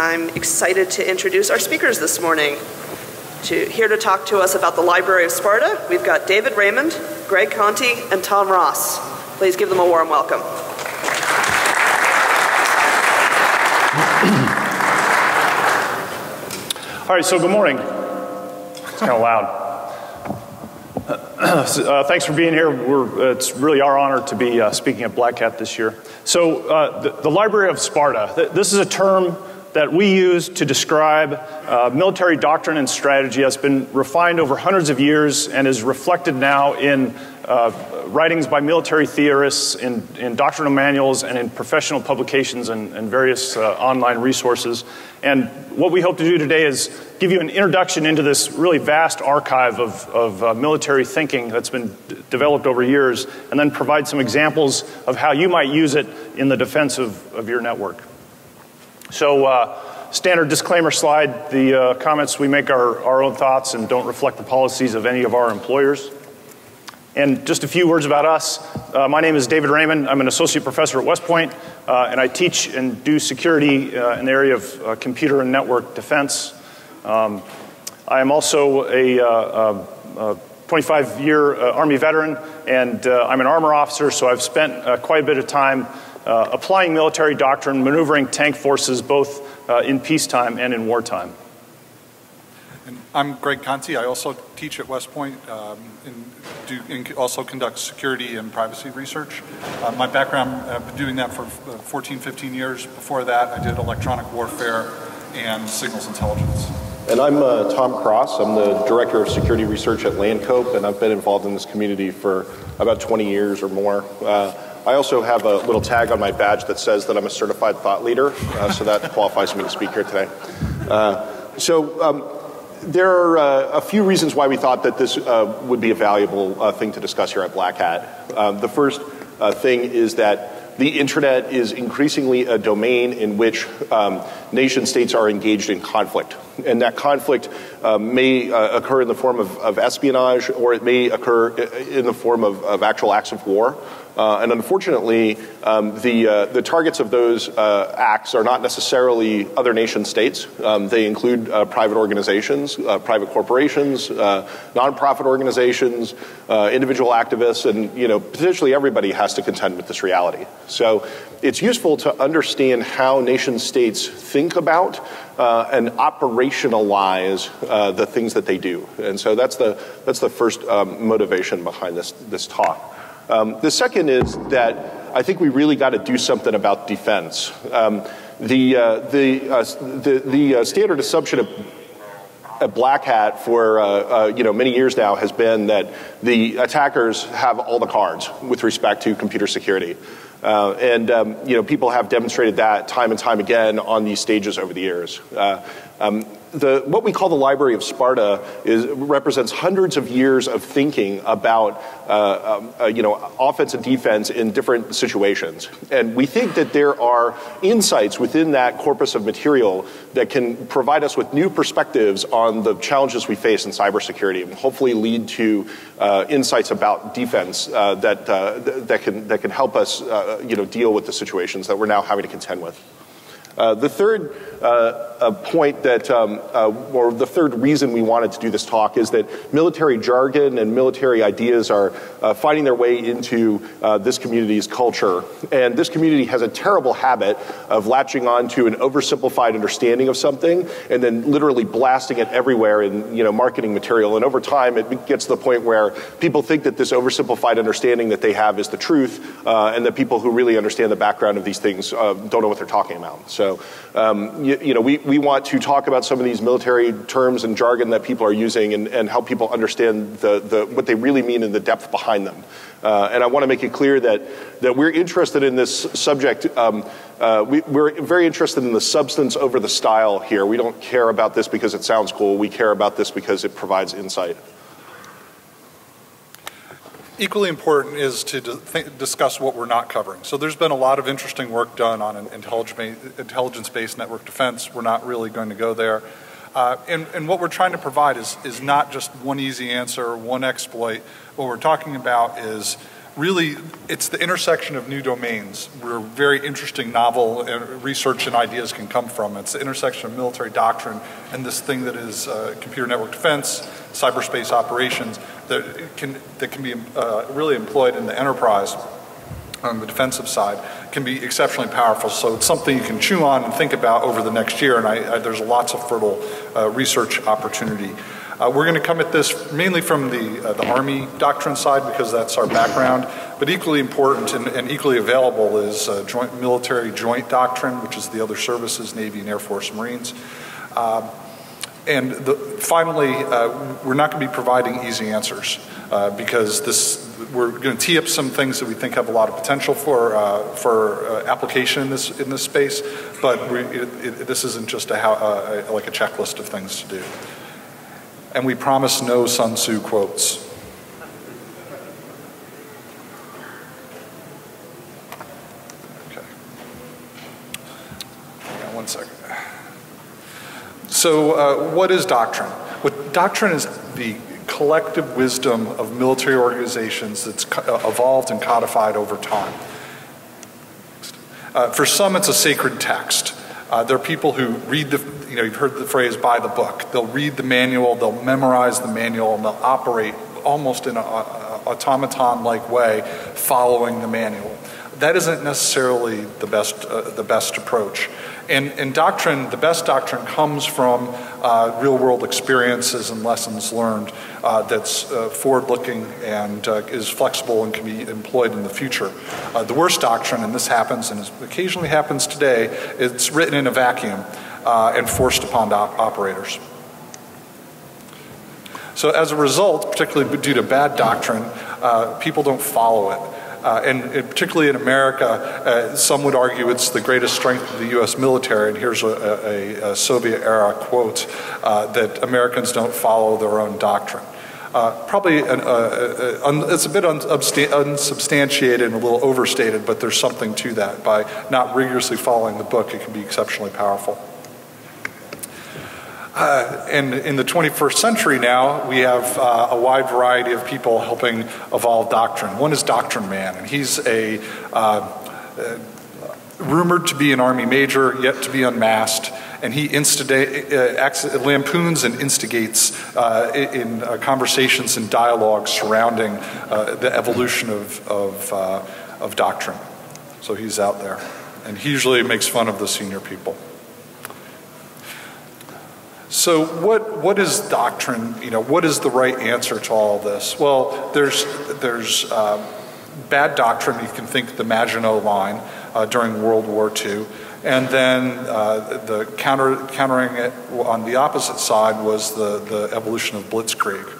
I'm excited to introduce our speakers this morning. To, here to talk to us about the Library of Sparta, we've got David Raymond, Greg Conti, and Tom Cross. Please give them a warm welcome. All right, so good morning. It's kind of loud. Uh, thanks for being here. We're, it's really our honor to be uh, speaking at Black Hat this year. So, uh, the, the, Library of Sparta, th this is a term that we use to describe uh, military doctrine and strategy that's been refined over hundreds of years and is reflected now in uh, writings by military theorists, in, in, doctrinal manuals, and in professional publications and, and various uh, online resources. And what we hope to do today is give you an introduction into this really vast archive of, of uh, military thinking that's been developed over years, and then provide some examples of how you might use it in the defense of, of your network. So, uh, standard disclaimer slide the uh, comments we make are our own thoughts and don't reflect the policies of any of our employers. And just a few words about us. Uh, my name is David Raymond. I'm an associate professor at West Point, uh, and I teach and do security uh, in the area of uh, computer and network defense. Um, I am also a, uh, 25 year uh, Army veteran, and I'm an armor officer, so I've spent quite a bit of time applying military doctrine, maneuvering tank forces both in peacetime and in wartime. And I'm Greg Conti. I also teach at West Point um, and, do, and also conduct security and privacy research. Uh, my background, I've been doing that for uh, 14, 15 years. Before that, I did electronic warfare and signals intelligence. And I'm uh, Tom Cross. I'm the Director of Security Research at Lancope, and I've been involved in this community for about 20 years or more. Uh, I also have a little tag on my badge that says that I'm a certified thought leader, uh, so that qualifies me to speak here today. Uh, so, um, there are uh, a few reasons why we thought that this uh, would be a valuable uh, thing to discuss here at Black Hat. Um, the first uh, thing is that the internet is increasingly a domain in which um, nation states are engaged in conflict. And that conflict uh, may uh, occur in the form of, of, espionage or it may occur in the form of, of actual acts of war. Uh, and unfortunately, um, the, uh, the targets of those uh, acts are not necessarily other nation states. Um, they include uh, private organizations, uh, private corporations, uh, nonprofit organizations, individual activists, and you know, potentially everybody has to contend with this reality. So it's useful to understand how nation states think about and operationalize the things that they do. And so that's the, that's the first um, motivation behind this, this talk. Um, the second is that I think we really got to do something about defense. Um, the, uh, the, uh, the, the uh, standard assumption of at Black Hat for uh, uh, you know many years now has been that the attackers have all the cards with respect to computer security, uh, and um, you know people have demonstrated that time and time again on these stages over the years. Uh, um, the, what we call the Library of Sparta is, represents hundreds of years of thinking about uh, um, uh, you know, offense and defense in different situations. And we think that there are insights within that corpus of material that can provide us with new perspectives on the challenges we face in cybersecurity and hopefully lead to uh, insights about defense uh, that, uh, that, can, that can help us uh, you know, deal with the situations that we're now having to contend with. the third uh, a point that, um, uh, or the third reason we wanted to do this talk is that military jargon and military ideas are uh, finding their way into uh, this community's culture. And this community has a terrible habit of latching on to an oversimplified understanding of something and then literally blasting it everywhere in you know, marketing material. And over time, it gets to the point where people think that this oversimplified understanding that they have is the truth, uh, and that people who really understand the background of these things uh, don't know what they're talking about. So um, you, you, know, we, we want to talk about some of these military terms and jargon that people are using and, and help people understand the, the, what they really mean and the depth behind them. Uh, and I want to make it clear that, that we're interested in this subject. Um, uh, we, are very interested in the substance over the style here. We don't care about this because it sounds cool. We care about this because it provides insight. Equally important is to discuss what we're not covering. So there's been a lot of interesting work done on an intelligence-based network defense. We're not really going to go there. Uh, and, and, what we're trying to provide is, is not just one easy answer, one exploit. What we're talking about is really, it's the intersection of new domains where very interesting novel uh, research and ideas can come from. It's the intersection of military doctrine and this thing that is uh, computer network defense, cyberspace operations that can, that can be uh, really employed in the enterprise on the defensive side can be exceptionally powerful. So it's something you can chew on and think about over the next year, and I, I, there's lots of fertile uh, research opportunity. Uh, we're going to come at this mainly from the, uh, the Army doctrine side because that's our background, but equally important and, and equally available is uh, joint military joint doctrine, which is the other services, Navy and Air Force Marines. And the, finally, uh, we're not going to be providing easy answers uh, because this we're going to tee up some things that we think have a lot of potential for uh, for uh, application in this in this space, but we, it, it, this isn't just a, how, uh, like a checklist of things to do and we promise no Sun Tzu quotes. Okay. Yeah, one second. So, uh, what is doctrine? What doctrine is the collective wisdom of military organizations that's uh, evolved and codified over time. Uh, for some, it's a sacred text. Uh, there are people who read the, you know, you've heard the phrase by the book. They'll read the manual, they'll memorize the manual, and they'll operate almost in an automaton like way following the manual. That isn't necessarily the best, uh, the best approach. And, and doctrine, the best doctrine comes from uh, real world experiences and lessons learned uh, that's uh, forward looking and uh, is flexible and can be employed in the future. Uh, the worst doctrine, and this happens and occasionally happens today, it's written in a vacuum and forced upon op operators. So, as a result, particularly due to bad doctrine, people don't follow it. Uh, and, and, particularly in America, uh, some would argue it's the greatest strength of the U.S. military. And here's a, a, a Soviet era quote uh, that Americans don't follow their own doctrine. Uh, probably an, uh, uh, un, it's a bit unsubstantiated and a little overstated, but there's something to that. By not rigorously following the book, it can be exceptionally powerful. Uh, and in the 21st century now, we have uh, a wide variety of people helping evolve doctrine. One is Doctrine Man, and he's a uh, uh rumored to be an Army major, yet to be unmasked, and he uh, lampoons and instigates uh, in conversations and dialogues surrounding the evolution of, of, of doctrine. So he's out there, and he usually makes fun of the senior people. So what, what is doctrine? You know, what is the right answer to all this? Well, there's, there's uh, bad doctrine. You can think the Maginot Line uh, during World War II. And then uh, the counter, countering it on the opposite side was the, the evolution of blitzkrieg.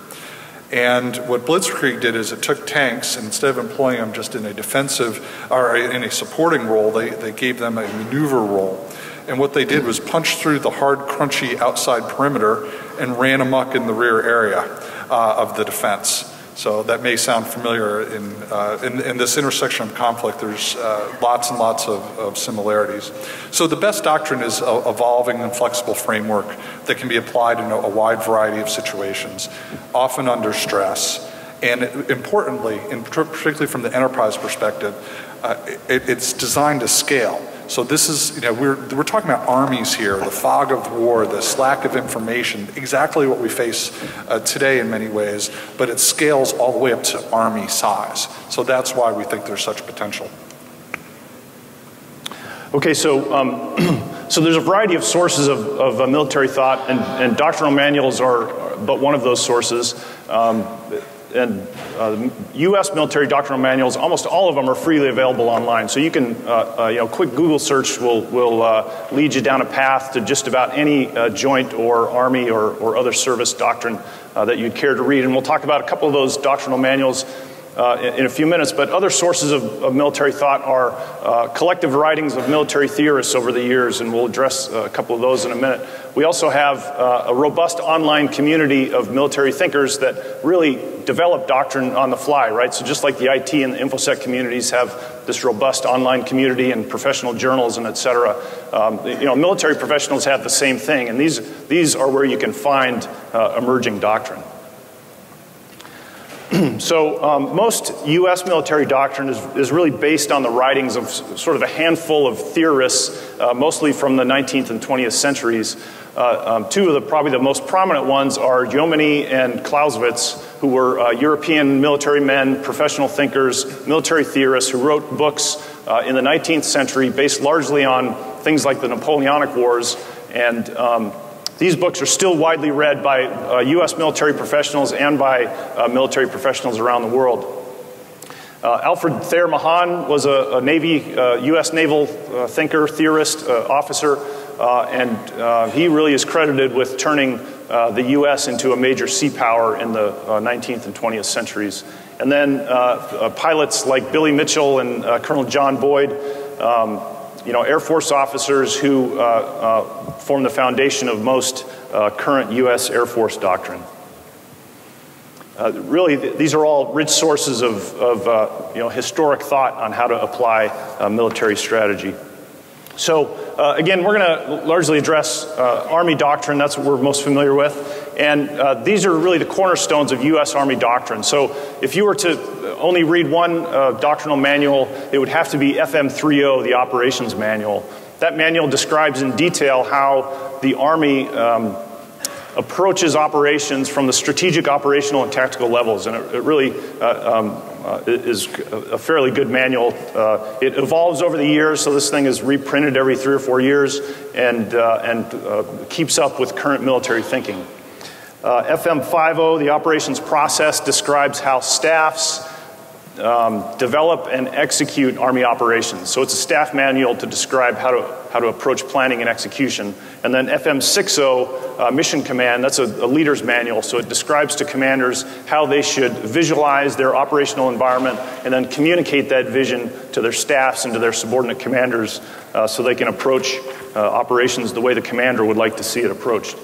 And what Blitzkrieg did is it took tanks, and instead of employing them just in a defensive or in a supporting role, they, they gave them a maneuver role. And what they did was punch through the hard, crunchy outside perimeter and ran amuck in the rear area uh, of the defense. So that may sound familiar in, uh, in, in, this intersection of conflict. There's uh, lots and lots of, of, similarities. So the best doctrine is a evolving and flexible framework that can be applied in a, a wide variety of situations, often under stress. And importantly, particularly from the enterprise perspective, uh, it, it's designed to scale. So this is, you know, we're, we're talking about armies here, the fog of war, the lack of information, exactly what we face uh, today in many ways, but it scales all the way up to army size. So that's why we think there's such potential. Okay, so um, so there's a variety of sources of, of uh, military thought, and, and, doctrinal manuals are but one of those sources. Um, and uh, U.S. military doctrinal manuals, almost all of them are freely available online. So you can, uh, uh, you know, quick Google search will, will uh, lead you down a path to just about any uh, joint or Army or, or other service doctrine uh, that you'd care to read. And we'll talk about a couple of those doctrinal manuals in, in, a few minutes, but other sources of, of military thought are collective writings of military theorists over the years, and we'll address a couple of those in a minute. We also have uh, a robust online community of military thinkers that really develop doctrine on the fly, right? So just like the IT and the InfoSec communities have this robust online community and professional journals and et cetera, um, you know, military professionals have the same thing, and these, these are where you can find uh, emerging doctrine. so um, most U.S. military doctrine is, is really based on the writings of sort of a handful of theorists, uh, mostly from the 19th and 20th centuries. Uh, um, two of the probably the most prominent ones are Jomini and Clausewitz, who were uh, European military men, professional thinkers, military theorists who wrote books uh, in the 19th century based largely on things like the Napoleonic Wars and um, these books are still widely read by uh, U.S. military professionals and by uh, military professionals around the world. Uh, Alfred Thayer Mahan was a, a Navy, U.S. Uh, naval uh, thinker, theorist, uh, officer, and he really is credited with turning the U.S. into a major sea power in the 19th and 20th centuries. And then pilots like Billy Mitchell and Colonel John Boyd. Um, you know, Air Force officers who uh, uh, form the foundation of most uh, current U.S. Air Force doctrine. Uh, really, th these are all rich sources of, of uh, you know, historic thought on how to apply uh, military strategy. So, again, we're going to largely address Army doctrine. That's what we're most familiar with. And these are really the cornerstones of U.S. Army doctrine. So, if you were to only read one uh, doctrinal manual, it would have to be FM 3.0, the operations manual. That manual describes in detail how the Army um, approaches operations from the strategic, operational, and tactical levels. And it, it really uh, um, uh, is a fairly good manual. Uh, it evolves over the years, so this thing is reprinted every three or four years and, uh, and uh, keeps up with current military thinking. Uh, FM 5.0, the operations process, describes how staffs um, develop and execute Army operations. So it's a staff manual to describe how to, how to approach planning and execution. And then FM 6.0, uh, Mission Command, that's a, a, leader's manual. So it describes to commanders how they should visualize their operational environment and then communicate that vision to their staffs and to their subordinate commanders uh, so they can approach uh, operations the way the commander would like to see it approached.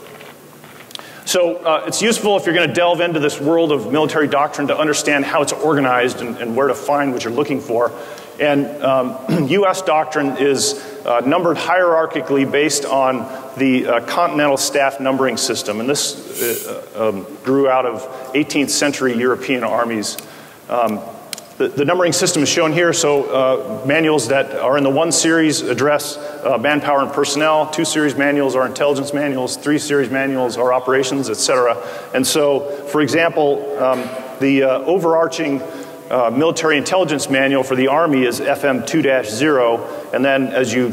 So uh, it's useful if you're going to delve into this world of military doctrine to understand how it's organized and, and where to find what you're looking for. And um, U.S. doctrine is uh, numbered hierarchically based on the uh, Continental Staff Numbering System. And this uh, um, grew out of 18th century European armies. Um, the, the, numbering system is shown here, so uh, manuals that are in the one series address uh, manpower and personnel, two series manuals are intelligence manuals, three series manuals are operations, etc. And so, for example, um, the uh, overarching uh, military intelligence manual for the Army is FM 2 0, and then as you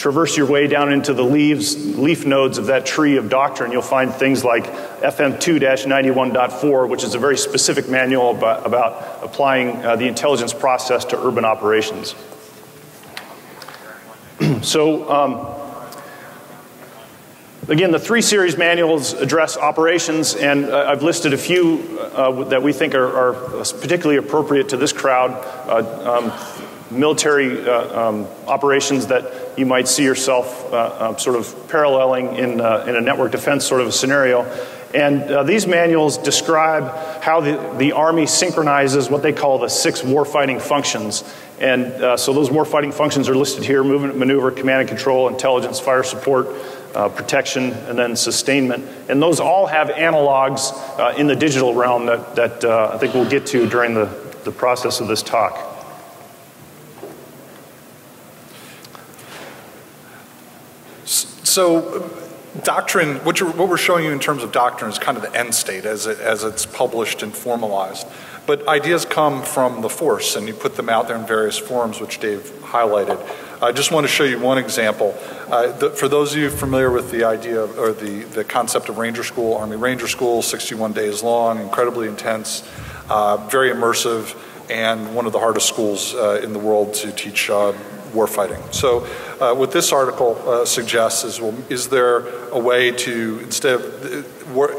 traverse your way down into the leaves, leaf nodes of that tree of doctrine, you'll find things like FM2-91.4, which is a very specific manual about, about applying uh, the intelligence process to urban operations. so, um, again, the three series manuals address operations, and uh, I've listed a few uh, that we think are, are, particularly appropriate to this crowd. Uh, um, military uh, um, operations that you might see yourself uh, uh, sort of paralleling in, uh, in a network defense sort of a scenario. And uh, these manuals describe how the, the Army synchronizes what they call the six warfighting functions. And uh, so those warfighting functions are listed here movement, maneuver, command and control, intelligence, fire support, uh, protection, and then sustainment. And those all have analogs uh, in the digital realm that, that uh, I think we'll get to during the, the process of this talk. So, doctrine, what, what, we're showing you in terms of doctrine is kind of the end state as, it, as it's published and formalized. But ideas come from the force, and you put them out there in various forms, which Dave highlighted. I just want to show you one example. Uh, the, for those of you familiar with the idea of, or the, the concept of Ranger School, Army Ranger School, 61 days long, incredibly intense, uh, very immersive, and one of the hardest schools uh, in the world to teach uh, warfighting. So uh, what this article uh, suggests is, well, is there a way to, instead of, war,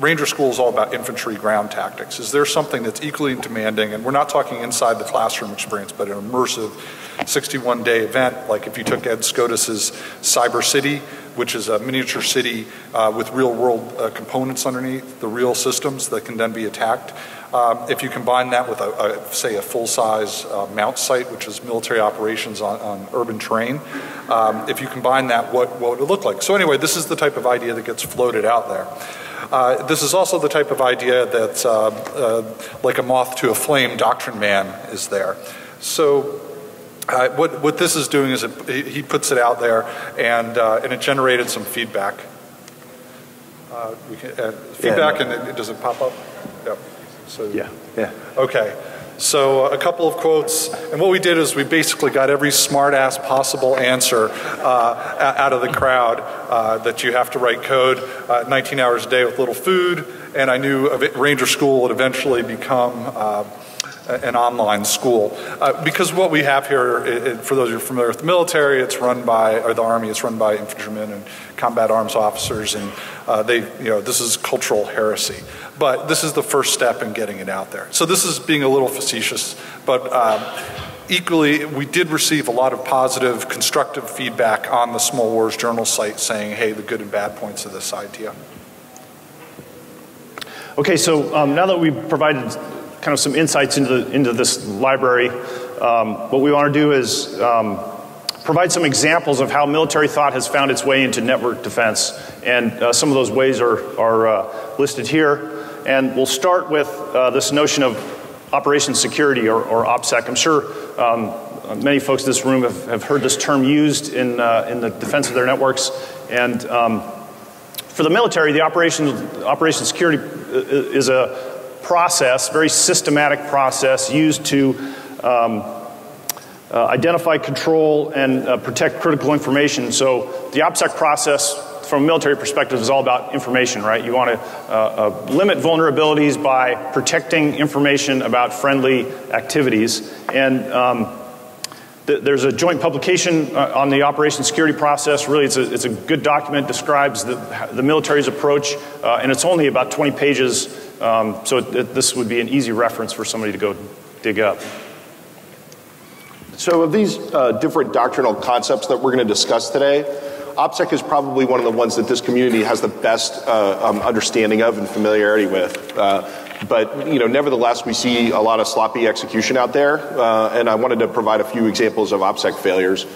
Ranger School is all about infantry ground tactics. Is there something that's equally demanding, and we're not talking inside the classroom experience, but an immersive 61 day event, like if you took Ed Skoudis's Cyber City, which is a miniature city uh, with real world uh, components underneath, the real systems that can then be attacked. Um, if you combine that with, a, a say, a full-size uh, MOUT site, which is military operations on, on urban terrain, um, if you combine that, what, what would it look like? So anyway, this is the type of idea that gets floated out there. Uh, this is also the type of idea that, uh, uh, like a moth to a flame, Doctrine Man is there. So uh, what, what this is doing is it, he puts it out there and, uh, and it generated some feedback. Uh, can, uh, feedback yeah, no. and it, does it pop up? Yep. So, yeah. Yeah. Okay. So uh, a couple of quotes, and what we did is we basically got every smart-ass possible answer uh, out of the crowd uh, that you have to write code uh, 19 hours a day with little food, and I knew Ranger School would eventually become uh, an online school. Uh, because what we have here, it, it, for those who are familiar with the military, it's run by, or the Army, it's run by infantrymen and combat arms officers, and uh, they, you know, this is cultural heresy. But this is the first step in getting it out there. So this is being a little facetious, but um, equally, we did receive a lot of positive, constructive feedback on the Small Wars Journal site saying, hey, the good and bad points of this idea. Okay, so um, now that we've provided kind of some insights into, the, into this library. Um, what we want to do is um, provide some examples of how military thought has found its way into network defense. And uh, some of those ways are, are uh, listed here. And we'll start with uh, this notion of operation security or, or OPSEC. I'm sure um, many folks in this room have, have heard this term used in, uh, in the defense of their networks. And um, for the military, the operation, operations security is a process, very systematic process used to um, uh, identify, control, and uh, protect critical information. So the OPSEC process from a military perspective is all about information, right? You want to uh, uh, limit vulnerabilities by protecting information about friendly activities. And um, th there's a joint publication uh, on the operation security process. Really, it's a, it's a good document, describes the, the military's approach, uh, and it's only about 20 pages um, so it, it, this would be an easy reference for somebody to go dig up. So of these uh, different doctrinal concepts that we're going to discuss today, OPSEC is probably one of the ones that this community has the best uh, um, understanding of and familiarity with. Uh, but you know, nevertheless, we see a lot of sloppy execution out there, uh, and I wanted to provide a few examples of OPSEC failures.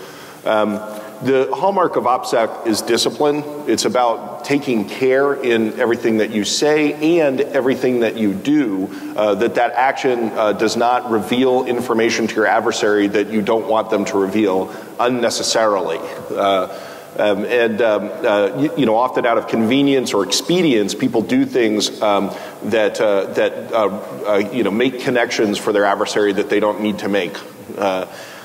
Um, the hallmark of OPSEC is discipline. It's about taking care in everything that you say and everything that you do, uh, that that action uh, does not reveal information to your adversary that you don't want them to reveal unnecessarily. Uh, um, and um, uh, you, you, know, often out of convenience or expedience, people do things um, that uh, that uh, uh you know make connections for their adversary that they don't need to make.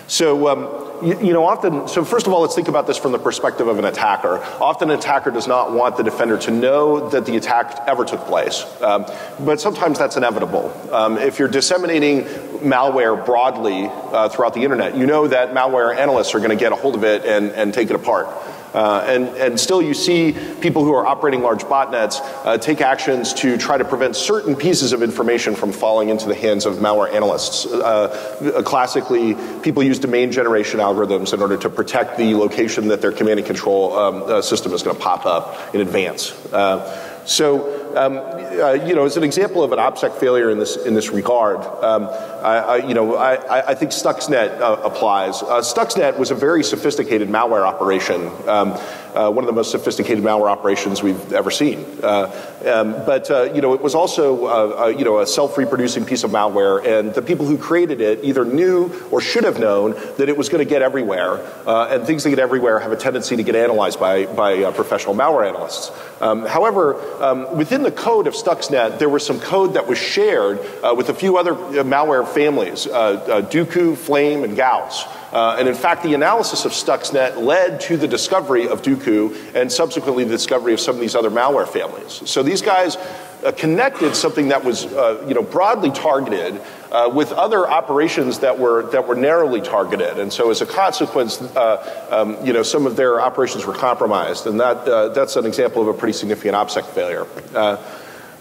So um, you, you, know, often, so first of all, let's think about this from the perspective of an attacker. Often, an attacker does not want the defender to know that the attack ever took place, um, but sometimes that's inevitable. Um, if you're disseminating malware broadly uh, throughout the internet, you know that malware analysts are going to get a hold of it and, and take it apart. Uh, and, and still you see people who are operating large botnets uh, take actions to try to prevent certain pieces of information from falling into the hands of malware analysts. Uh, classically, people use domain generation algorithms in order to protect the location that their command and control um, uh, system is going to pop up in advance. Uh, so um, uh, you know, as an example of an OPSEC failure in this in this regard, um, I, I, you know, I, I think Stuxnet uh, applies. Uh, Stuxnet was a very sophisticated malware operation, um, uh, one of the most sophisticated malware operations we've ever seen. Uh, um, but uh, you know, it was also you know a self-reproducing piece of malware, and the people who created it either knew or should have known that it was going to get everywhere, and things that get everywhere have a tendency to get analyzed by by professional malware analysts. Um, however, um, within the code of Stuxnet, there was some code that was shared uh, with a few other uh, malware families, uh, uh, Duqu, Flame, and Gauss. Uh, and in fact, the analysis of Stuxnet led to the discovery of Duqu and subsequently the discovery of some of these other malware families. So these guys uh, connected something that was, uh, you know, broadly targeted uh, with other operations that were that were narrowly targeted, and so as a consequence, uh, um, you know, some of their operations were compromised, and that uh, that's an example of a pretty significant OPSEC failure. Uh,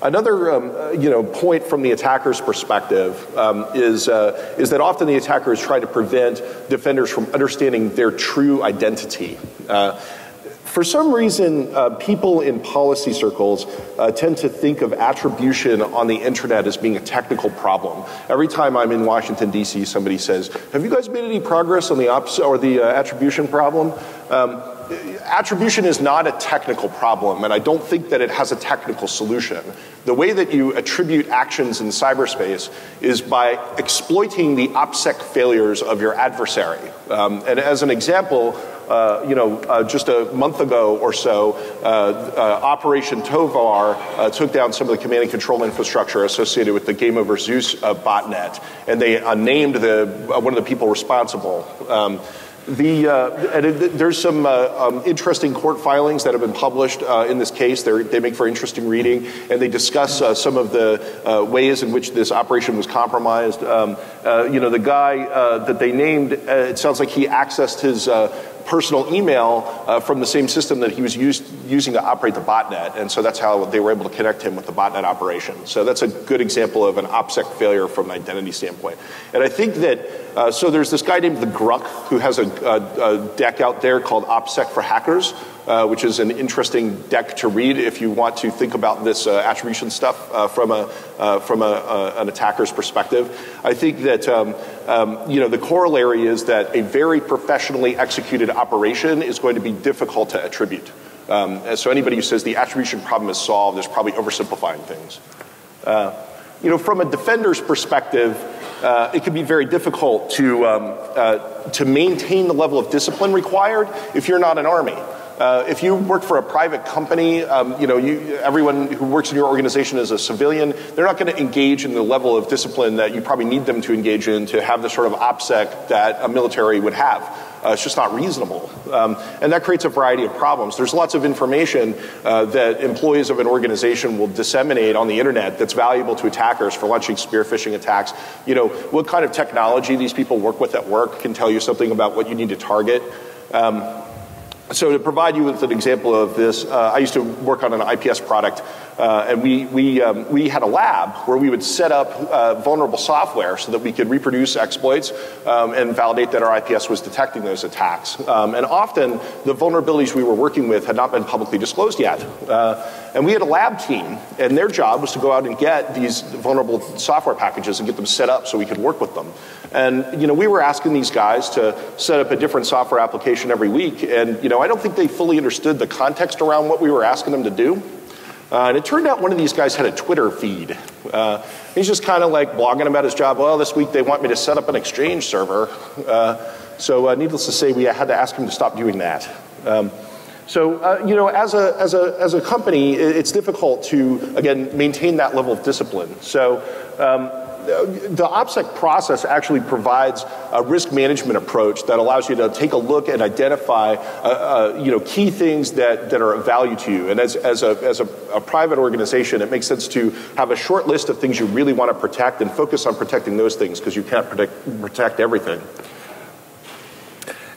Another um, uh, you know, point from the attacker's perspective um, is, uh, is that often the attackers try to prevent defenders from understanding their true identity. Uh, for some reason, uh, people in policy circles uh, tend to think of attribution on the internet as being a technical problem. Every time I'm in Washington, D.C., somebody says, Have you guys made any progress on the or the uh, attribution problem? Um, attribution is not a technical problem, and I don't think that it has a technical solution. The way that you attribute actions in cyberspace is by exploiting the OPSEC failures of your adversary. Um, and as an example, uh, you know, uh, just a month ago or so, uh, uh Operation Tovar took down some of the command and control infrastructure associated with the Game Over Zeus botnet, and they named the, one of the people responsible. Um, the, uh, it, there's some uh, um, interesting court filings that have been published uh, in this case. They're, they make for interesting reading, and they discuss some of the ways in which this operation was compromised. Um, you know, the guy that they named, it sounds like he accessed his personal email uh, from the same system that he was used, using to operate the botnet. And so that's how they were able to connect him with the botnet operation. So that's a good example of an OPSEC failure from an identity standpoint. And I think that, uh, so there's this guy named the grugq who has a, a, a deck out there called OPSEC for Hackers. Uh, which is an interesting deck to read if you want to think about this uh, attribution stuff uh, from, a, uh, from a, uh, an attacker's perspective. I think that um, um, you know, the corollary is that a very professionally executed operation is going to be difficult to attribute. Um, so anybody who says the attribution problem is solved is probably oversimplifying things. you know, from a defender's perspective, uh, it can be very difficult to, um, uh, to maintain the level of discipline required if you're not an army. Uh, if you work for a private company, um, you know, you, everyone who works in your organization is a civilian. They're not going to engage in the level of discipline that you probably need them to engage in to have the sort of OPSEC that a military would have. Uh, it's just not reasonable. Um, and that creates a variety of problems. There's lots of information uh, that employees of an organization will disseminate on the internet that's valuable to attackers for launching spear phishing attacks. You know, what kind of technology these people work with at work can tell you something about what you need to target. Um, so to provide you with an example of this, uh, I used to work on an IPS product, uh, and we, we, um, we had a lab where we would set up uh, vulnerable software so that we could reproduce exploits um, and validate that our IPS was detecting those attacks. Um, and often, the vulnerabilities we were working with had not been publicly disclosed yet. Uh, and we had a lab team, and their job was to go out and get these vulnerable software packages and get them set up so we could work with them. And you know, we were asking these guys to set up a different software application every week, and you know, I don't think they fully understood the context around what we were asking them to do. Uh, and it turned out one of these guys had a Twitter feed. Uh, he's just kind of like blogging about his job. Well, this week they want me to set up an Exchange server. Uh, so, uh, needless to say, we had to ask him to stop doing that. Um, so, uh, you know, as a, as, a, as a company, it's difficult to, again, maintain that level of discipline. So, um, the OPSEC process actually provides a risk management approach that allows you to take a look and identify, uh, uh, you know, key things that, that are of value to you. And as, as, a, as a, a private organization, it makes sense to have a short list of things you really want to protect and focus on protecting those things because you can't protect, protect everything.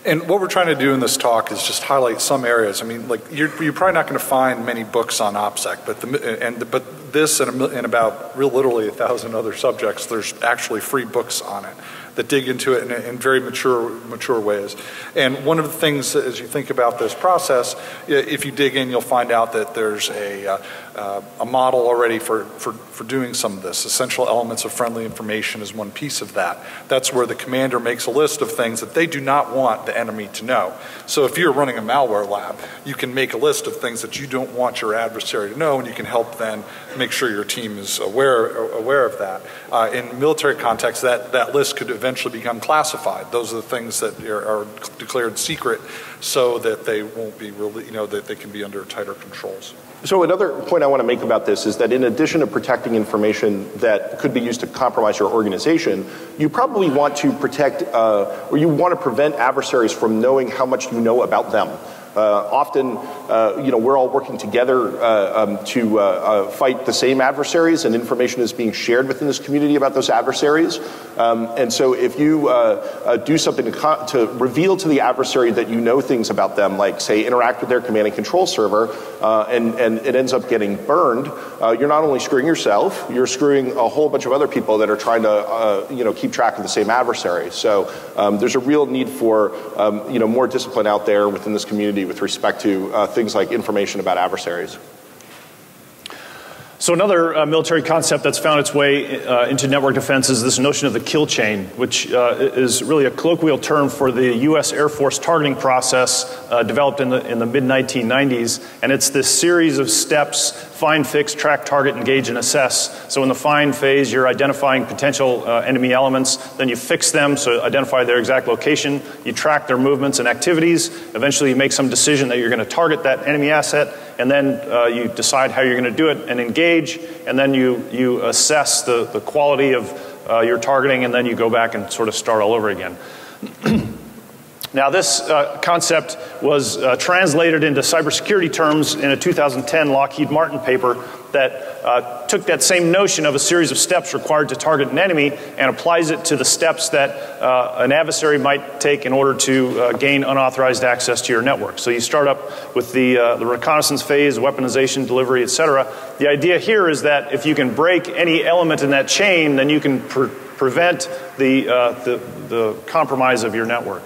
And what we're trying to do in this talk is just highlight some areas. I mean, like you're, you're probably not going to find many books on OPSEC, but the, and but this and, and about real literally a thousand other subjects, there's actually free books on it that dig into it in, in, very mature, mature ways. And one of the things as you think about this process, if you dig in, you'll find out that there's a, uh, uh, a model already for, for, for doing some of this. Essential elements of friendly information is one piece of that. That's where the commander makes a list of things that they do not want the enemy to know. So if you're running a malware lab, you can make a list of things that you don't want your adversary to know, and you can help then make sure your team is aware, aware of that. Uh, in military context, that, that list could eventually become classified. Those are the things that are, are declared secret so that they won't be really, you know, that they can be under tighter controls. So another point I want to make about this is that in addition to protecting information that could be used to compromise your organization, you probably want to protect uh, or you want to prevent adversaries from knowing how much you know about them. Uh, often, uh, you know, we're all working together uh, um, to fight the same adversaries, and information is being shared within this community about those adversaries. Um, and so, if you do something to, to, reveal to the adversary that you know things about them, like say interact with their command and control server, and, and it ends up getting burned, you're not only screwing yourself, you're screwing a whole bunch of other people that are trying to, you know, keep track of the same adversary. So um, there's a real need for, um, you know, more discipline out there within this community with respect to uh, things like information about adversaries. So another uh, military concept that's found its way uh, into network defense is this notion of the kill chain, which uh, is really a colloquial term for the U.S. Air Force targeting process uh, developed in the, in the mid 1990s. And it's this series of steps find, fix, track, target, engage, and assess. So in the find phase, you're identifying potential uh, enemy elements. Then you fix them, so identify their exact location. You track their movements and activities. Eventually, you make some decision that you're going to target that enemy asset and then uh, you decide how you're going to do it and engage, and then you, you assess the, the quality of uh, your targeting, and then you go back and sort of start all over again. now, this uh, concept was uh, translated into cybersecurity terms in a 2010 Lockheed Martin paper that uh, took that same notion of a series of steps required to target an enemy and applies it to the steps that uh, an adversary might take in order to uh, gain unauthorized access to your network. So you start up with the, uh, the reconnaissance phase, weaponization, delivery, etc. The idea here is that if you can break any element in that chain, then you can pre prevent the, the, the compromise of your network.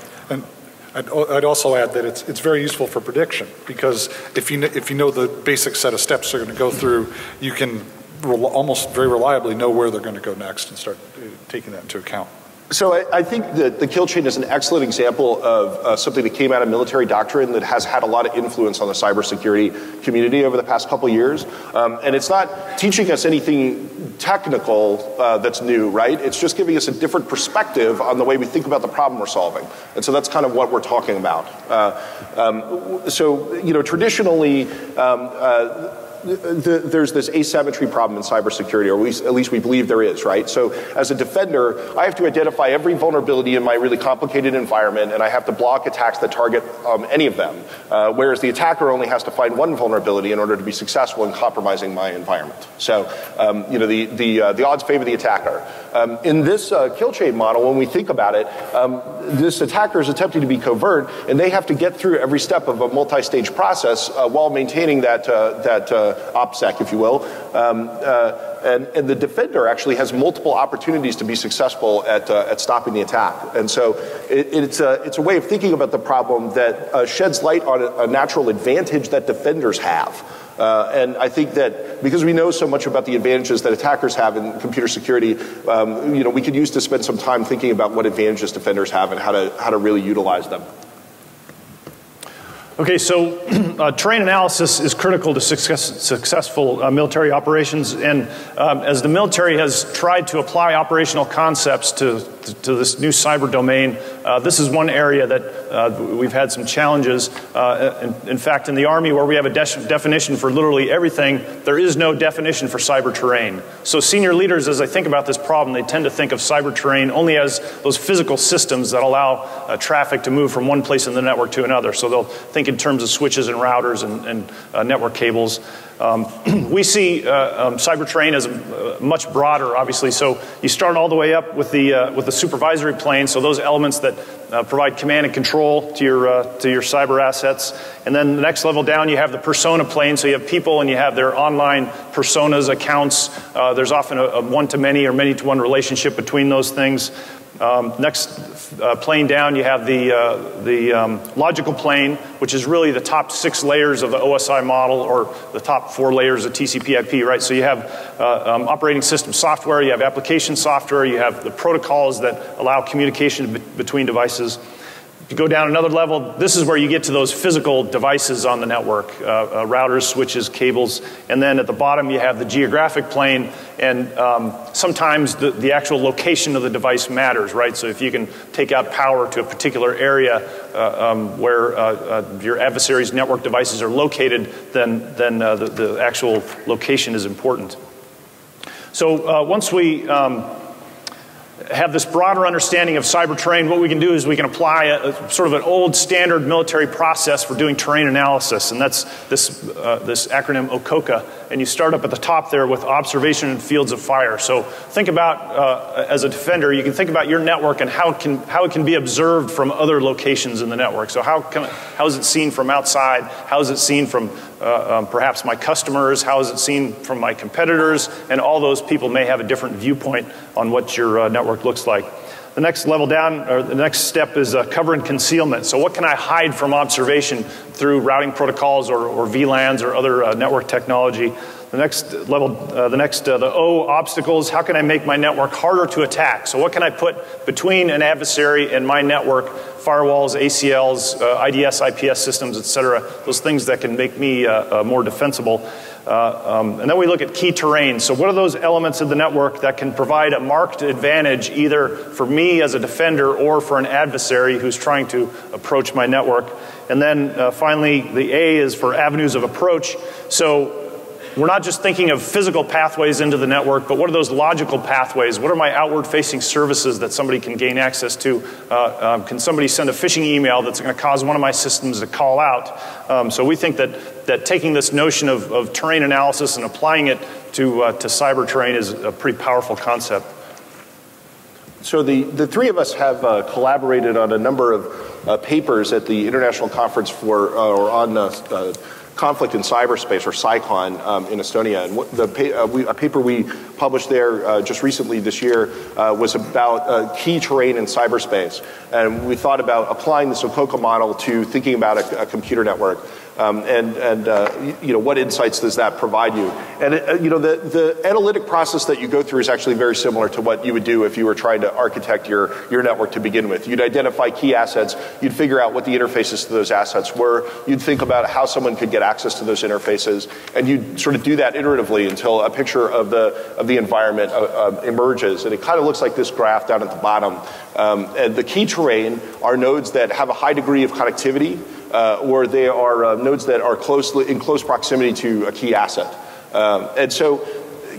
I'd, I'd, also add that it's, it's very useful for prediction because if you, if you know the basic set of steps they're going to go through, you can almost very reliably know where they're going to go next and start uh, taking that into account. So I, I, think that the kill chain is an excellent example of uh, something that came out of military doctrine that has had a lot of influence on the cybersecurity community over the past couple years. Um, and it's not teaching us anything technical uh, that's new, right? It's just giving us a different perspective on the way we think about the problem we're solving. And so that's kind of what we're talking about. Uh, um, so, you know, traditionally, um, uh, the, there's this asymmetry problem in cybersecurity, or at least, at least we believe there is, right? So as a defender, I have to identify every vulnerability in my really complicated environment, and I have to block attacks that target um, any of them. Uh, whereas the attacker only has to find one vulnerability in order to be successful in compromising my environment. So, um, you know, the, the, uh, the odds favor the attacker. Um, in this uh, kill chain model, when we think about it, um, this attacker is attempting to be covert, and they have to get through every step of a multi-stage process uh, while maintaining that, uh, that uh, OPSEC, if you will. Um, uh, and, and, the defender actually has multiple opportunities to be successful at, uh, at stopping the attack. And so it, it's, a, it's a way of thinking about the problem that sheds light on a, a, natural advantage that defenders have. Uh, and I think that because we know so much about the advantages that attackers have in computer security, um, you know, we could use to spend some time thinking about what advantages defenders have and how to, how to really utilize them. Okay, so uh, terrain analysis is critical to success, successful uh, military operations, and um, as the military has tried to apply operational concepts to, to, to this new cyber domain, uh, this is one area that uh, we've had some challenges. Uh, in, in, fact, in the Army, where we have a de definition for literally everything, there is no definition for cyber terrain. So senior leaders, as they think about this problem, they tend to think of cyber terrain only as those physical systems that allow uh, traffic to move from one place in the network to another. So they'll think in terms of switches and routers and, and uh, network cables. Um, we see uh, um, cyber terrain as uh, much broader, obviously. So you start all the way up with the uh, with the supervisory plane. So those elements that uh, provide command and control to your uh, to your cyber assets. And then the next level down, you have the persona plane. So you have people and you have their online personas, accounts. Uh, there's often a, a one-to-many or many-to-one relationship between those things. Um, next uh, plane down, you have the, uh, the um, logical plane, which is really the top six layers of the OSI model, or the top four layers of TCP/IP, right? So you have uh, um, operating system software, you have application software, you have the protocols that allow communication between devices. If you go down another level, this is where you get to those physical devices on the network, uh, uh, routers, switches, cables, and then at the bottom you have the geographic plane, and um, sometimes the, the, actual location of the device matters, right? So if you can take out power to a particular area uh, um, where uh, uh, your adversary's network devices are located, then, then uh, the, the, actual location is important. So once we um, have this broader understanding of cyber terrain, what we can do is we can apply a, a, sort of an old standard military process for doing terrain analysis, and that's this, uh, this acronym OCOKA. And you start up at the top there with observation and fields of fire. So think about, uh, as a defender, you can think about your network and how it can, how it can be observed from other locations in the network. So how, can, how is it seen from outside? How is it seen from uh, um, perhaps my customers, how is it seen from my competitors, and all those people may have a different viewpoint on what your uh, network looks like. The next level down, or the next step is uh, cover and concealment. So what can I hide from observation through routing protocols or, or VLANs or other uh, network technology. The next level, uh, the next, uh, the O, obstacles. How can I make my network harder to attack? So what can I put between an adversary and my network? Firewalls, ACLs, uh, IDS, IPS systems, et cetera. Those things that can make me uh, uh, more defensible. Uh, um, and then we look at key terrain. So what are those elements of the network that can provide a marked advantage either for me as a defender or for an adversary who's trying to approach my network? And then finally, the A is for avenues of approach. So we're not just thinking of physical pathways into the network, but what are those logical pathways? What are my outward facing services that somebody can gain access to? Uh, um, can somebody send a phishing email that's going to cause one of my systems to call out? Um, so we think that, that taking this notion of, of terrain analysis and applying it to, uh, to cyber terrain is a pretty powerful concept. So the, the three of us have uh, collaborated on a number of uh, papers at the International Conference for, uh, or on uh, conflict in cyberspace, or CyCon, um, in Estonia. And the pa uh, we, a paper we published there uh, just recently this year uh, was about uh, key terrain in cyberspace. And we thought about applying the OCOKA model to thinking about a, a computer network. Um, and and uh, you know what insights does that provide you? And it, uh, you know the the analytic process that you go through is actually very similar to what you would do if you were trying to architect your your network to begin with. You'd identify key assets, you'd figure out what the interfaces to those assets were, you'd think about how someone could get access to those interfaces, and you'd sort of do that iteratively until a picture of the of the environment uh, uh, emerges. And it kind of looks like this graph down at the bottom. Um, and the key terrain are nodes that have a high degree of connectivity uh, or they are uh, nodes that are closely in close proximity to a key asset. Um, and so,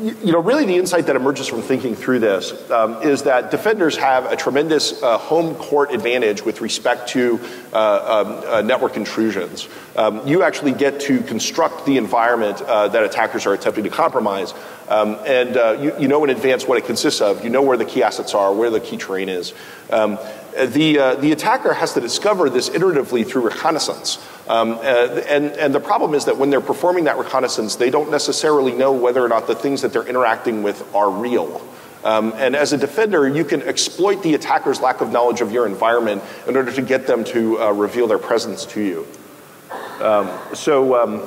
you know, really the insight that emerges from thinking through this um, is that defenders have a tremendous uh, home court advantage with respect to uh, um, uh, network intrusions. Um, you actually get to construct the environment uh, that attackers are attempting to compromise. Um, and uh, you, you, know in advance what it consists of. You know where the key assets are, where the key terrain is. Um, the, uh, the attacker has to discover this iteratively through reconnaissance. Um, uh, and, and the problem is that when they're performing that reconnaissance, they don't necessarily know whether or not the things that they're interacting with are real. Um, and as a defender, you can exploit the attacker's lack of knowledge of your environment in order to get them to uh, reveal their presence to you. Um, so, um,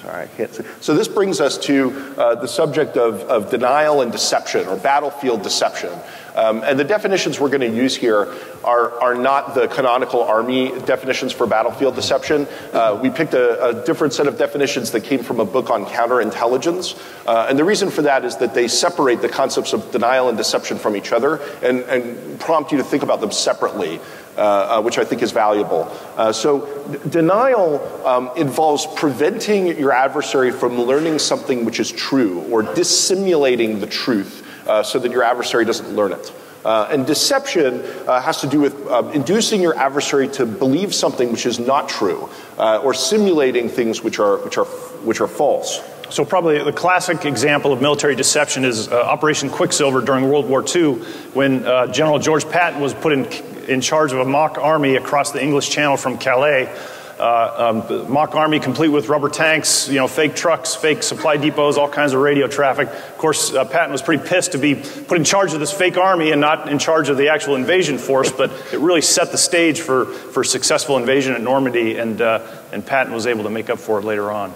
sorry, I can't see. So this brings us to uh, the subject of, of denial and deception, or battlefield deception. Um, and the definitions we're going to use here are, are not the canonical Army definitions for battlefield deception. Uh, we picked a, a, different set of definitions that came from a book on counterintelligence. Uh, and the reason for that is that they separate the concepts of denial and deception from each other and, and prompt you to think about them separately. Uh, uh, which I think is valuable. Uh, so, denial um, involves preventing your adversary from learning something which is true or dissimulating the truth uh, so that your adversary doesn't learn it. Uh, and deception uh, has to do with uh, inducing your adversary to believe something which is not true, uh, or simulating things which are, which, are, which are false. So, probably the classic example of military deception is uh, Operation Quicksilver during World War II, when General George Patton was put in, in charge of a mock army across the English Channel from Calais. Uh, um, mock army complete with rubber tanks, you know, fake trucks, fake supply depots, all kinds of radio traffic. Of course, uh, Patton was pretty pissed to be put in charge of this fake army and not in charge of the actual invasion force, but it really set the stage for, for successful invasion at Normandy, and, uh, and Patton was able to make up for it later on.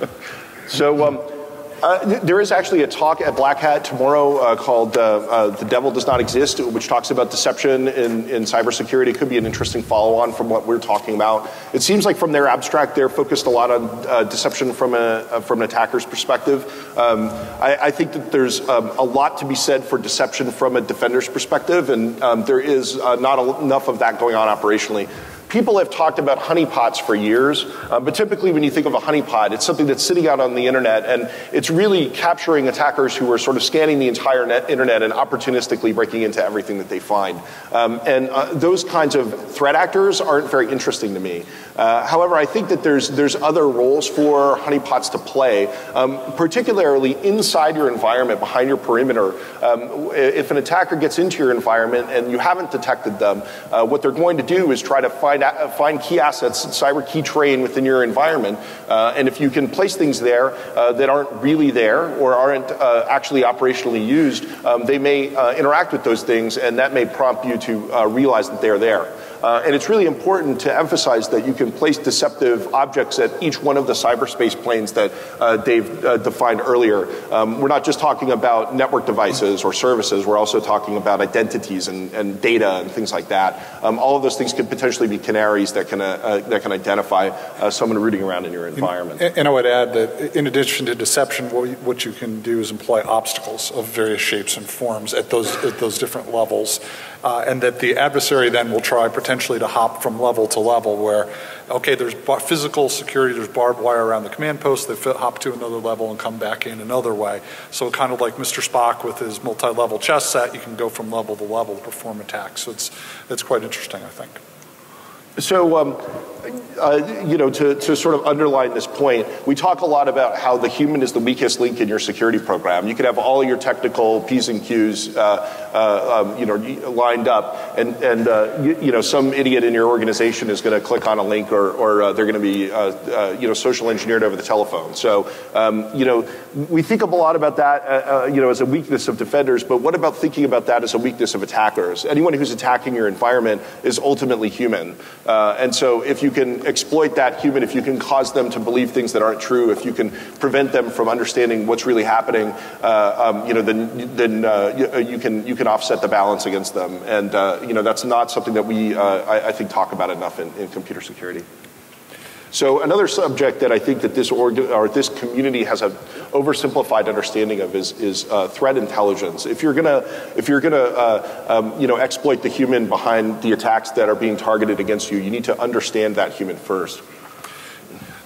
so, um, uh, there is actually a talk at Black Hat tomorrow uh, called uh, uh, The Devil Does Not Exist, which talks about deception in, in cybersecurity. It could be an interesting follow on from what we're talking about. It seems like from their abstract, they're focused a lot on uh, deception from, a, uh, from an attacker's perspective. Um, I, I, think that there's um, a lot to be said for deception from a defender's perspective, and um, there is not enough of that going on operationally. People have talked about honeypots for years, uh, but typically when you think of a honeypot, it's something that's sitting out on the internet and it's really capturing attackers who are sort of scanning the entire net, internet and opportunistically breaking into everything that they find. Um, and uh, those kinds of threat actors aren't very interesting to me. Uh, however, I think that there's, there's other roles for honeypots to play, um, particularly inside your environment, behind your perimeter. Um, if an attacker gets into your environment and you haven't detected them, uh, what they're going to do is try to find find key assets, cyber key terrain within your environment. Uh, and if you can place things there uh, that aren't really there or aren't uh, actually operationally used, um, they may interact with those things, and that may prompt you to realize that they're there. Uh, and it's really important to emphasize that you can place deceptive objects at each one of the cyberspace planes that uh, Dave uh, defined earlier. Um, we're not just talking about network devices or services, we're also talking about identities and, and data and things like that. Um, all of those things could potentially be canaries that can, uh, that can identify uh, someone rooting around in your environment. And, and I would add that in addition to deception, what, you, what you can do is employ obstacles of various shapes and forms at those, at those different levels. Uh, and that the adversary then will try potentially to hop from level to level where, okay, there's physical security, there's barbed wire around the command post, they hop to another level and come back in another way. So kind of like Mr. Spock with his multi-level chess set, you can go from level to level to perform attacks. So it's, it's quite interesting, I think. So, um, uh, you know, to, to sort of underline this point, we talk a lot about how the human is the weakest link in your security program. You could have all your technical P's and Q's, uh, uh, um, you know, lined up, and, and uh, you, you, know, some idiot in your organization is going to click on a link or, or uh, they're going to be, uh, you know, social engineered over the telephone. So, um, you know, we think of a lot about that, you know, as a weakness of defenders, but what about thinking about that as a weakness of attackers? Anyone who's attacking your environment is ultimately human. And so if you can exploit that human, if you can cause them to believe things that aren't true, if you can prevent them from understanding what's really happening, uh, um, you know, then, then uh, you, can, you can offset the balance against them. And, uh, you know, that's not something that we, uh, I, I, think, talk about enough in, in computer security. So another subject that I think that this org- or this community has an oversimplified understanding of is, is uh, threat intelligence. If you're gonna if you're gonna uh, um, you know exploit the human behind the attacks that are being targeted against you, you need to understand that human first.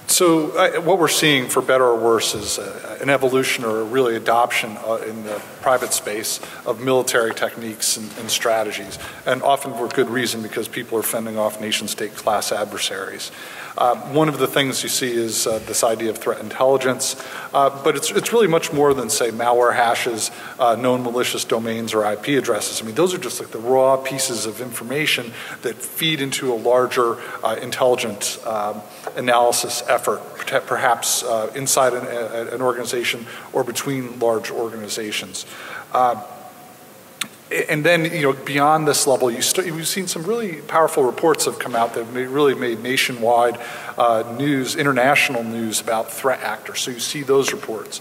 So uh, what we're seeing, for better or worse, is uh, an evolution or really adoption uh, in the private space of military techniques and, and, strategies, and often for good reason because people are fending off nation-state class adversaries. Uh, one of the things you see is uh, this idea of threat intelligence, uh, but it's, it's really much more than, say, malware hashes, uh, known malicious domains, or IP addresses. I mean, those are just like the raw pieces of information that feed into a larger uh, intelligent um, analysis effort, perhaps inside an, an, organization or between large organizations and then, you know, beyond this level, you we've seen some really powerful reports have come out that have really made nationwide uh, news, international news about threat actors. So you see those reports.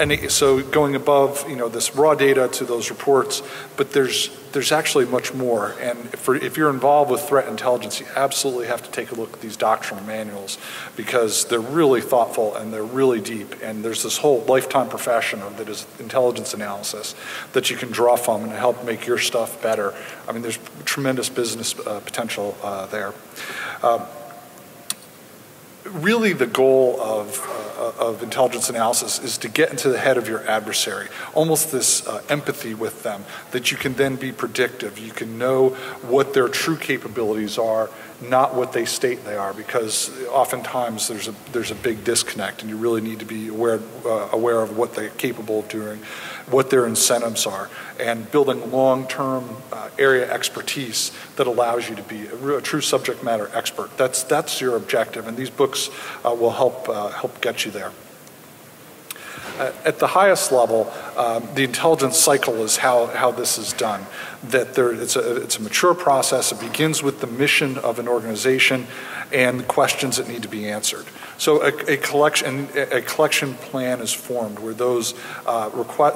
And so going above, you know, this raw data to those reports, but there's there's actually much more. And if you're involved with threat intelligence, you absolutely have to take a look at these doctrinal manuals because they're really thoughtful and they're really deep. And there's this whole lifetime profession that is intelligence analysis that you can draw from and help make your stuff better. I mean, there's tremendous business uh, potential uh, there. Uh, really the goal of, uh, of intelligence analysis is to get into the head of your adversary, almost this uh, empathy with them, that you can then be predictive. You can know what their true capabilities are, not what they state they are, because oftentimes there's a, there's a big disconnect and you really need to be aware, uh, aware of what they're capable of doing, what their incentives are, and building long-term uh, area expertise that allows you to be a, a, true subject matter expert. That's, that's your objective, and these books uh, will help, uh, help get you there. Uh, at the highest level, um, the intelligence cycle is how, how this is done. That there, it's, a, it's a mature process. It begins with the mission of an organization and the questions that need to be answered. So a, a, collection a collection plan is formed where those uh,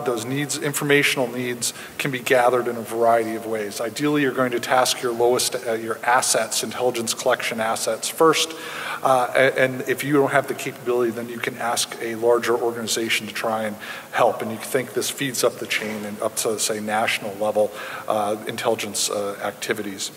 those needs informational needs can be gathered in a variety of ways. Ideally, you're going to task your lowest uh, your assets, intelligence collection assets first, uh, and if you don't have the capability, then you can ask a larger organization to try and help. And you think this feeds up the chain and up to say national level uh, intelligence uh, activities.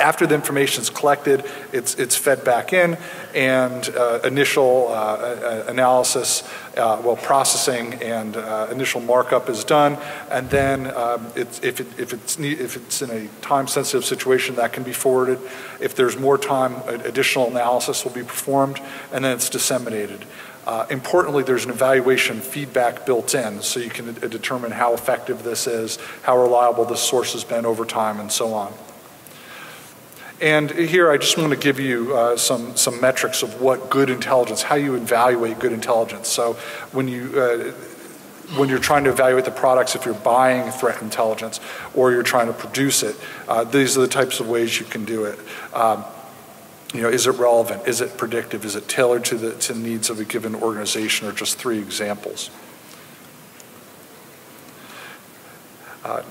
After the information is collected, it's, it's fed back in, and uh, initial uh, uh analysis, uh, well, processing and uh, initial markup is done, and then um, if, it, if, it's if it's in a time-sensitive situation, that can be forwarded. If there's more time, additional analysis will be performed, and then it's disseminated. Uh, importantly, there's an evaluation feedback built in, so you can determine how effective this is, how reliable this source has been over time, and so on. And here I just want to give you uh, some, some metrics of what good intelligence, how you evaluate good intelligence. So when you, uh, when you're trying to evaluate the products, if you're buying threat intelligence or you're trying to produce it, uh, these are the types of ways you can do it. Um, you know, is it relevant? Is it predictive? Is it tailored to the, to the needs of a given organization or just three examples? Uh,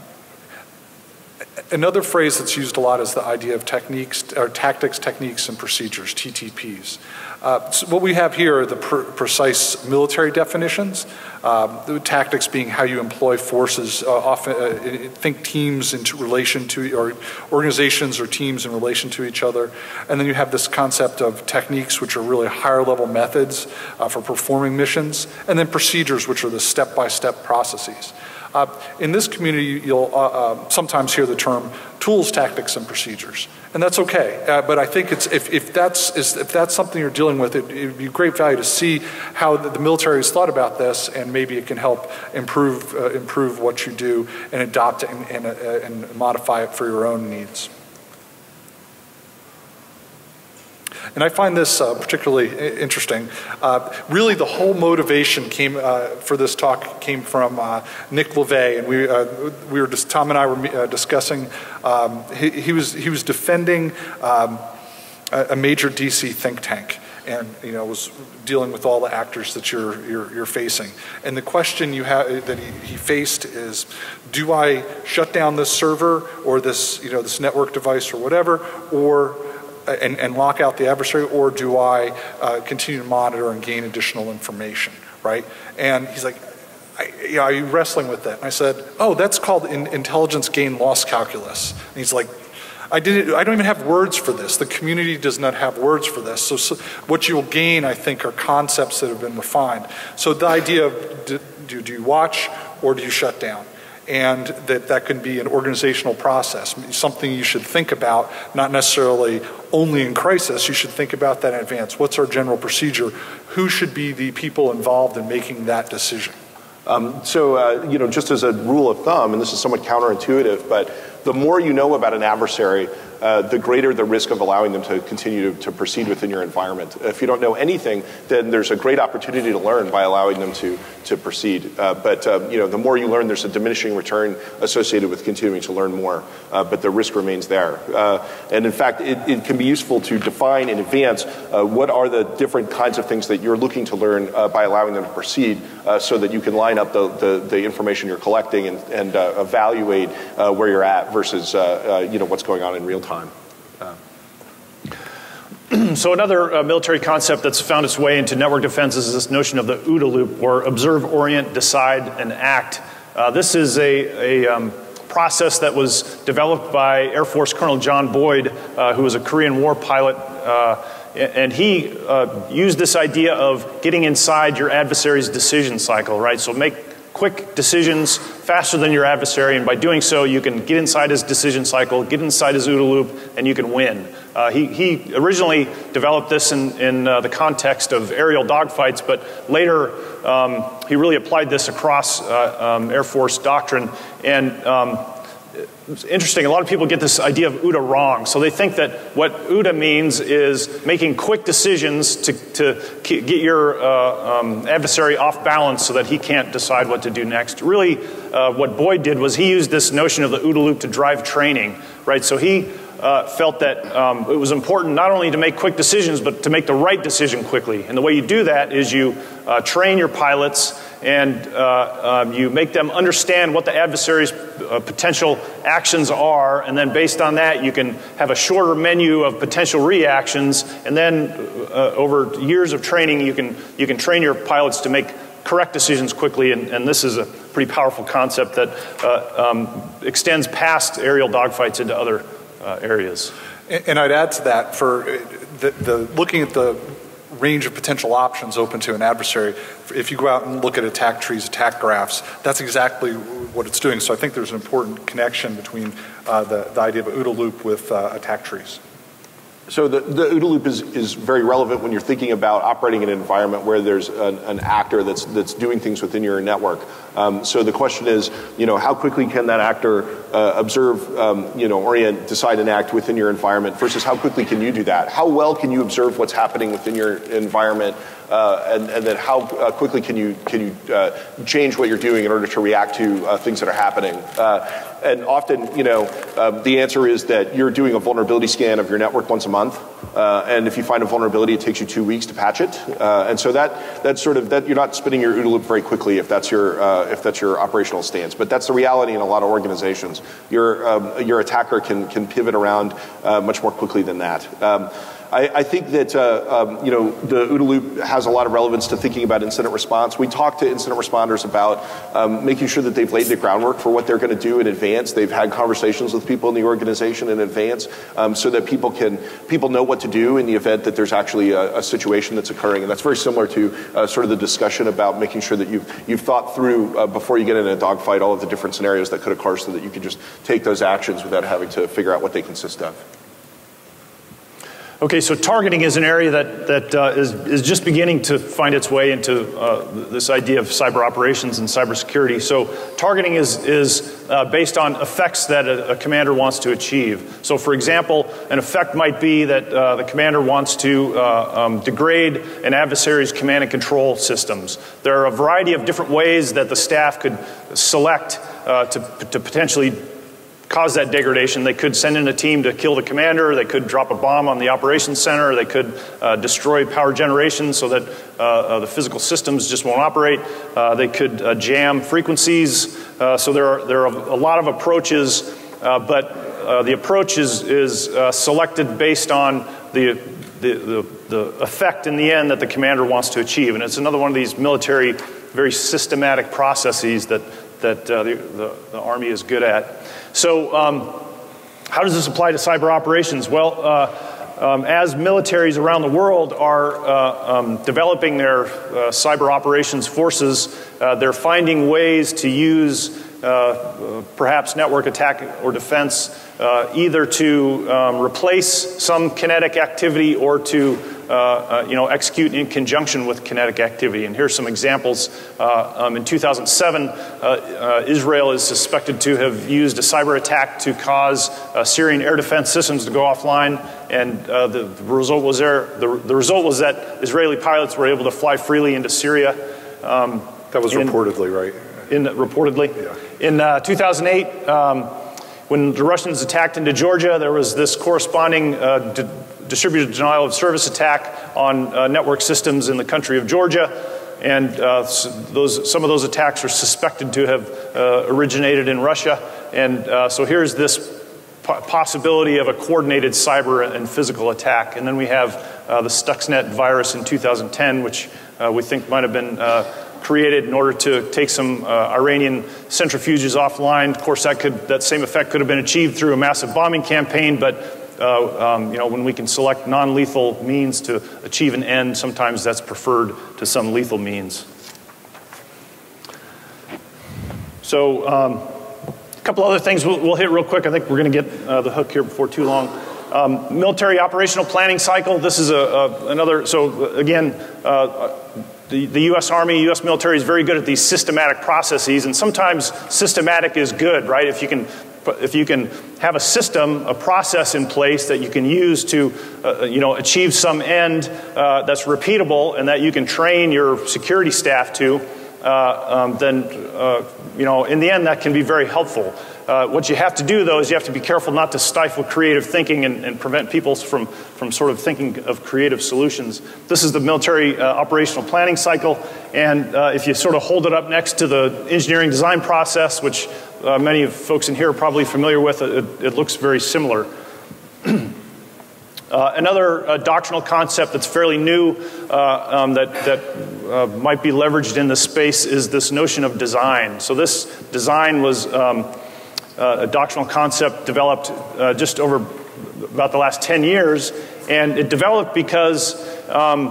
another phrase that's used a lot is the idea of techniques, or tactics, techniques, and procedures, TTPs. Uh, so what we have here are the pr precise military definitions. Um, the tactics being how you employ forces, uh, often uh, think teams in relation to, or organizations or teams in relation to each other. And then you have this concept of techniques, which are really higher level methods uh, for performing missions, and then procedures, which are the step by step processes. Uh, in this community, you'll uh, uh, sometimes hear the term tools, tactics, and procedures. And that's okay. Uh, but I think it's, if, if, that's, if that's something you're dealing with, it, would be great value to see how the, the, military has thought about this and maybe it can help improve, uh, improve what you do and adopt it and, and, and modify it for your own needs. And I find this uh, particularly interesting. Uh, really, the whole motivation came uh, for this talk came from uh, Nick Levay, and we uh, we were just Tom and I were discussing. Um, he, he, was he was defending um, a, a, major DC think tank. And you know was dealing with all the actors that you're you're, you're facing, and the question you have that he, he faced is, do I shut down this server or this you know this network device or whatever, or and, and, lock out the adversary, or do I uh, continue to monitor and gain additional information, right? And he's like, I, you know, are you wrestling with that? And I said, oh, that's called in, intelligence gain loss calculus. And he's like, I didn't. I don't even have words for this. The community does not have words for this. So, so what you will gain, I think, are concepts that have been refined. So the idea of do, do you watch or do you shut down? And that that can be an organizational process, something you should think about, not necessarily only in crisis, you should think about that in advance. What's our general procedure? Who should be the people involved in making that decision? Um, so, uh, you know, just as a rule of thumb, and this is somewhat counterintuitive, but the more you know about an adversary, uh, the greater the risk of allowing them to continue to, to, proceed within your environment. If you don't know anything, then there's a great opportunity to learn by allowing them to, to proceed. Uh, but uh, you know, the more you learn, there's a diminishing return associated with continuing to learn more, uh, but the risk remains there. Uh, and in fact, it, it, can be useful to define in advance what are the different kinds of things that you're looking to learn by allowing them to proceed so that you can line up the, the, the information you're collecting and, and evaluate where you're at versus you know, what's going on in real time time. So another uh, military concept that's found its way into network defense is this notion of the OODA loop, or observe, orient, decide, and act. Uh, this is a, a um, process that was developed by Air Force Colonel John Boyd, uh, who was a Korean War pilot. Uh, and he uh, used this idea of getting inside your adversary's decision cycle, right? So make quick decisions faster than your adversary, and by doing so, you can get inside his decision cycle, get inside his OODA loop, and you can win. Uh, he, he, originally developed this in, in uh, the context of aerial dogfights, but later um, he really applied this across uh, um, Air Force doctrine. And um, it's interesting, a lot of people get this idea of OODA wrong. So they think that what OODA means is making quick decisions to, to get your uh, um, adversary off balance so that he can't decide what to do next. Really, uh, what Boyd did was he used this notion of the OODA loop to drive training, right? So he uh, felt that um, it was important not only to make quick decisions, but to make the right decision quickly. And the way you do that is you uh, train your pilots and uh, um, you make them understand what the adversary's uh, potential actions are, and then based on that, you can have a shorter menu of potential reactions, and then uh, over years of training, you can, you can train your pilots to make correct decisions quickly, and, and this is a pretty powerful concept that uh, um, extends past aerial dogfights into other uh, areas. And, and, I'd add to that for the, the looking at the range of potential options open to an adversary. If you go out and look at attack trees, attack graphs, that's exactly what it's doing. So I think there's an important connection between uh, the, the idea of a OODA loop with uh, attack trees. So the, the OODA loop is, is very relevant when you're thinking about operating in an environment where there's an, an actor that's, that's doing things within your network. Um, so the question is, you know, how quickly can that actor uh, observe, um, you know, orient, decide and act within your environment versus how quickly can you do that? How well can you observe what's happening within your environment uh, and, and, then how uh, quickly can you can you uh, change what you're doing in order to react to uh, things that are happening? Uh, and often, you know, um, the answer is that you're doing a vulnerability scan of your network once a month, and if you find a vulnerability, it takes you two weeks to patch it. and so that that's sort of that you're not spinning your OODA loop very quickly if that's your if that's your operational stance. But that's the reality in a lot of organizations. Your um, your attacker can can pivot around much more quickly than that. Um, I, I think that uh, um, you know the OODA loop has a lot of relevance to thinking about incident response. We talk to incident responders about um, making sure that they've laid the groundwork for what they're going to do in advance. They've had conversations with people in the organization in advance, um, so that people can people know what to do in the event that there's actually a, a situation that's occurring. And that's very similar to uh, sort of the discussion about making sure that you've you've thought through uh, before you get in a dogfight all of the different scenarios that could occur, so that you can just take those actions without having to figure out what they consist of. Okay, so targeting is an area that, that uh, is is, just beginning to find its way into uh, this idea of cyber operations and cybersecurity. So targeting is, is uh, based on effects that a, a, commander wants to achieve. So for example, an effect might be that uh, the commander wants to uh, um, degrade an adversary's command and control systems. There are a variety of different ways that the staff could select uh, to, to potentially cause that degradation. They could send in a team to kill the commander, they could drop a bomb on the operations center, they could uh, destroy power generation so that uh, uh, the physical systems just won't operate, uh, they could uh, jam frequencies. Uh, so there are, there are a lot of approaches, but the approach is, is selected based on the, the, the, the effect in the end that the commander wants to achieve. And it's another one of these military, very systematic processes that, that the, the, the Army is good at. So, um, how does this apply to cyber operations? Well, uh, um, as militaries around the world are uh, um, developing their uh, cyber operations forces, uh, they're finding ways to use uh, perhaps network attack or defense either to um, replace some kinetic activity or to you know, execute in conjunction with kinetic activity. And here's some examples. Uh, um, in 2007, Israel is suspected to have used a cyber attack to cause Syrian air defense systems to go offline. And the, the, result was there. The, the, result was that Israeli pilots were able to fly freely into Syria. Um, that was in, reportedly right. In reportedly, yeah. in 2008. Um, when the Russians attacked into Georgia, there was this corresponding uh, distributed denial of service attack on uh, network systems in the country of Georgia. And uh, those, some of those attacks are suspected to have uh, originated in Russia. And uh, so here's this possibility of a coordinated cyber and physical attack. And then we have uh, the Stuxnet virus in 2010, which we think might have been created in order to take some Iranian centrifuges offline. Of course, that, could, that same effect could have been achieved through a massive bombing campaign, but uh, um, you know, when we can select non-lethal means to achieve an end, sometimes that's preferred to some lethal means. So um, a couple other things we'll, we'll, hit real quick. I think we're going to get uh, the hook here before too long. Um, military operational planning cycle. This is a, a another. So again, uh, the, the, U.S. Army, U.S. military is very good at these systematic processes, and sometimes systematic is good, right? If you can if you can have a system, a process in place that you can use to, uh, you know, achieve some end uh, that's repeatable and that you can train your security staff to, uh, um, then, uh, you know, in the end, that can be very helpful. Uh, what you have to do, though, is you have to be careful not to stifle creative thinking and, and prevent people from, from sort of thinking of creative solutions. This is the military uh, operational planning cycle, and if you sort of hold it up next to the engineering design process, which uh, many of folks in here are probably familiar with. It, it looks very similar. uh, another uh, doctrinal concept that's fairly new uh, um, that, that uh, might be leveraged in this space is this notion of design. So this design was um, uh, a doctrinal concept developed just over about the last 10 years, and it developed because um,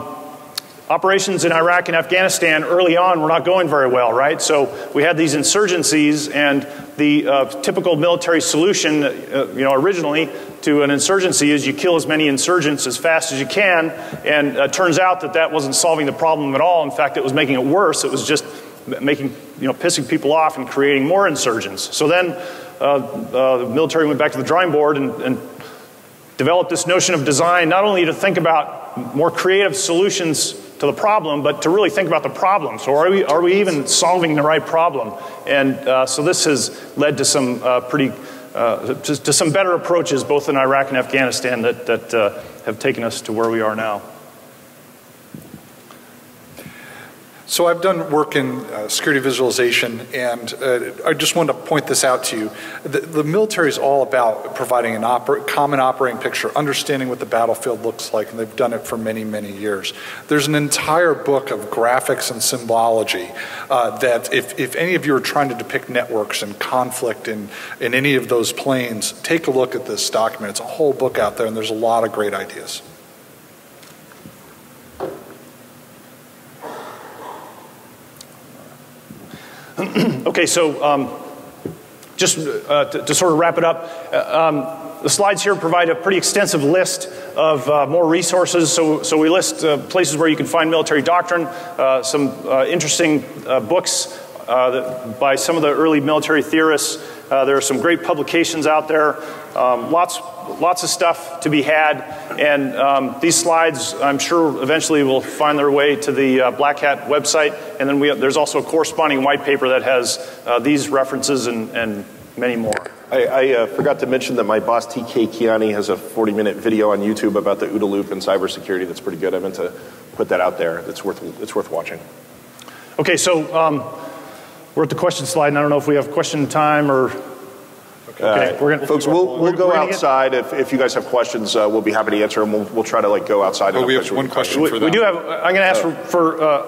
operations in Iraq and Afghanistan early on were not going very well, right? So we had these insurgencies, and the uh, typical military solution, uh, you know, originally to an insurgency is you kill as many insurgents as fast as you can, and uh, turns out that that wasn't solving the problem at all. In fact, it was making it worse. It was just making, you know, pissing people off and creating more insurgents. So then uh, uh, the military went back to the drawing board and, and developed this notion of design not only to think about more creative solutions to the problem, but to really think about the problem. So are we, are we even solving the right problem? And uh, so this has led to some uh, pretty, uh, to, to, some better approaches both in Iraq and Afghanistan that, that uh, have taken us to where we are now. So I've done work in uh, security visualization, and uh, I just want to point this out to you. The, the military is all about providing an oper common operating picture, understanding what the battlefield looks like, and they've done it for many, many years. There's an entire book of graphics and symbology uh, that if, if any of you are trying to depict networks and conflict in, in any of those planes, take a look at this document. It's a whole book out there, and there's a lot of great ideas. okay, so um, just uh, to, to, sort of wrap it up, uh, um, the slides here provide a pretty extensive list of uh, more resources. So, so we list uh, places where you can find military doctrine, uh, some uh, interesting books that, by some of the early military theorists. There are some great publications out there, um, lots, lots of stuff to be had. And um, these slides, I'm sure, eventually will find their way to the uh, Black Hat website. And then we there's also a corresponding white paper that has uh, these references and, and, many more. I, I uh, forgot to mention that my boss, TK Keanini, has a 40 minute video on YouTube about the OODA loop and cybersecurity that's pretty good. I meant to put that out there. It's worth, it's worth watching. Okay, so um, we're at the question slide, and I don't know if we have question time or Okay, we're gonna, folks, we'll, we'll go outside. If, if you guys have questions, uh, we'll be happy to answer them. We'll, we'll try to like go outside. Oh, we have one question we, for them. We do have, I'm going to ask for, for uh,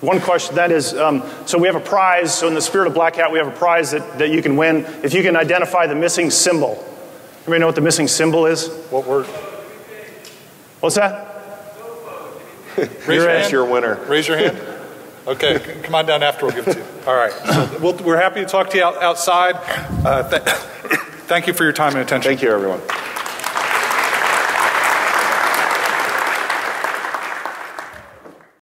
one question. That is, um, so we have a prize. So in the spirit of Black Hat, we have a prize that, that you can win if you can identify the missing symbol. Anybody know what the missing symbol is? What word? What's that? Raise your, hand. your winner. Raise your hand. Okay, come on down after. We'll give it to you. All right. So we we are happy to talk to you out, outside. Uh, th thank you for your time and attention. Thank you, everyone.